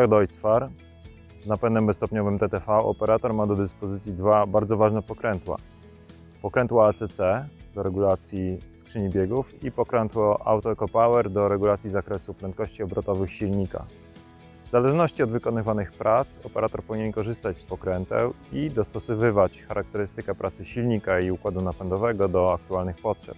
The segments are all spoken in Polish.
silnikach Deutzfahr z napędem bezstopniowym TTV operator ma do dyspozycji dwa bardzo ważne pokrętła. Pokrętło ACC do regulacji skrzyni biegów i pokrętło Auto Eco Power do regulacji zakresu prędkości obrotowych silnika. W zależności od wykonywanych prac operator powinien korzystać z pokręteł i dostosowywać charakterystykę pracy silnika i układu napędowego do aktualnych potrzeb.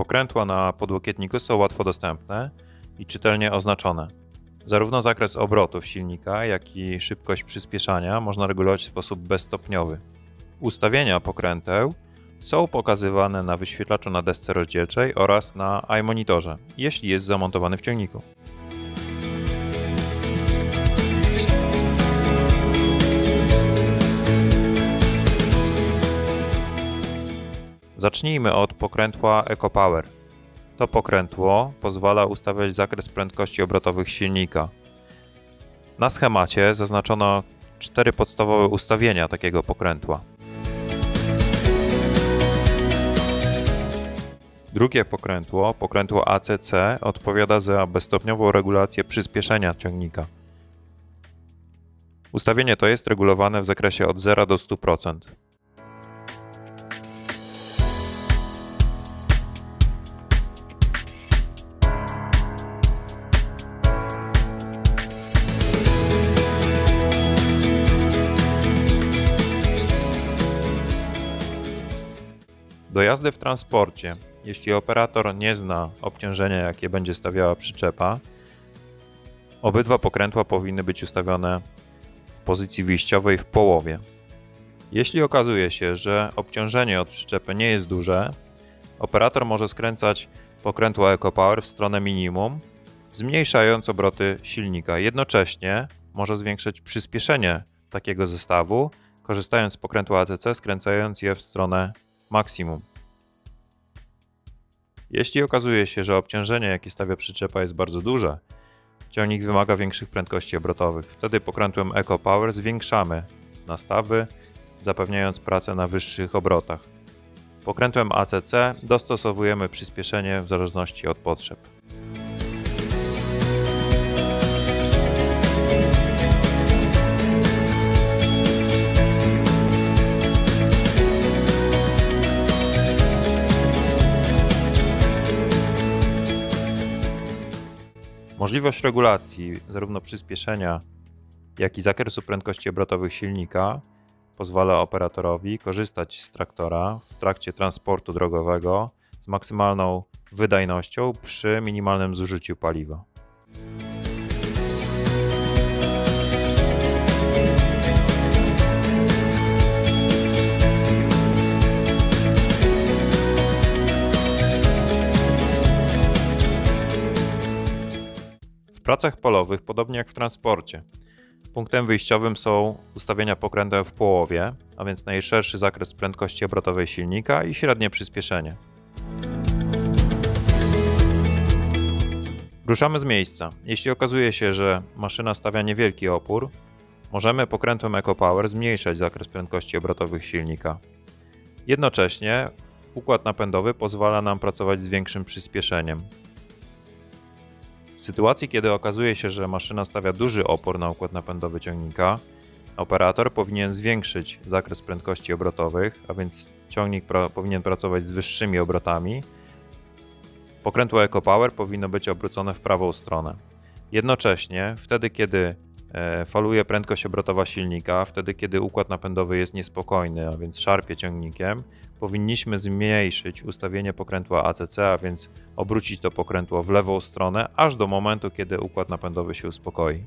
Pokrętła na podłokietniku są łatwo dostępne i czytelnie oznaczone. Zarówno zakres obrotów silnika, jak i szybkość przyspieszania można regulować w sposób bezstopniowy. Ustawienia pokręteł są pokazywane na wyświetlaczu na desce rozdzielczej oraz na iMonitorze, jeśli jest zamontowany w ciągniku. Zacznijmy od pokrętła EcoPower. To pokrętło pozwala ustawiać zakres prędkości obrotowych silnika. Na schemacie zaznaczono cztery podstawowe ustawienia takiego pokrętła. Drugie pokrętło, pokrętło ACC, odpowiada za bezstopniową regulację przyspieszenia ciągnika. Ustawienie to jest regulowane w zakresie od 0 do 100%. Do jazdy w transporcie, jeśli operator nie zna obciążenia, jakie będzie stawiała przyczepa, obydwa pokrętła powinny być ustawione w pozycji wyjściowej w połowie. Jeśli okazuje się, że obciążenie od przyczepy nie jest duże, operator może skręcać pokrętło EcoPower w stronę minimum, zmniejszając obroty silnika. Jednocześnie może zwiększyć przyspieszenie takiego zestawu, korzystając z pokrętła ACC, skręcając je w stronę maksimum. Jeśli okazuje się, że obciążenie, jakie stawia przyczepa, jest bardzo duże, ciągnik wymaga większych prędkości obrotowych. Wtedy pokrętłem EcoPower zwiększamy nastawy, zapewniając pracę na wyższych obrotach. Pokrętłem ACC dostosowujemy przyspieszenie w zależności od potrzeb. Możliwość regulacji zarówno przyspieszenia, jak i zakresu prędkości obrotowych silnika pozwala operatorowi korzystać z traktora w trakcie transportu drogowego z maksymalną wydajnością przy minimalnym zużyciu paliwa. Pracach polowych, podobnie jak w transporcie, punktem wyjściowym są ustawienia pokrętła w połowie, a więc najszerszy zakres prędkości obrotowej silnika i średnie przyspieszenie. Ruszamy z miejsca. Jeśli okazuje się, że maszyna stawia niewielki opór, możemy pokrętłem EcoPower zmniejszać zakres prędkości obrotowych silnika. Jednocześnie układ napędowy pozwala nam pracować z większym przyspieszeniem. W sytuacji, kiedy okazuje się, że maszyna stawia duży opór na układ napędowy ciągnika, operator powinien zwiększyć zakres prędkości obrotowych, a więc ciągnik pra powinien pracować z wyższymi obrotami. Pokrętło EcoPower powinno być obrócone w prawą stronę. Jednocześnie, wtedy kiedy faluje prędkość obrotowa silnika, wtedy kiedy układ napędowy jest niespokojny, a więc szarpie ciągnikiem, powinniśmy zmniejszyć ustawienie pokrętła ACC, a więc obrócić to pokrętło w lewą stronę, aż do momentu, kiedy układ napędowy się uspokoi.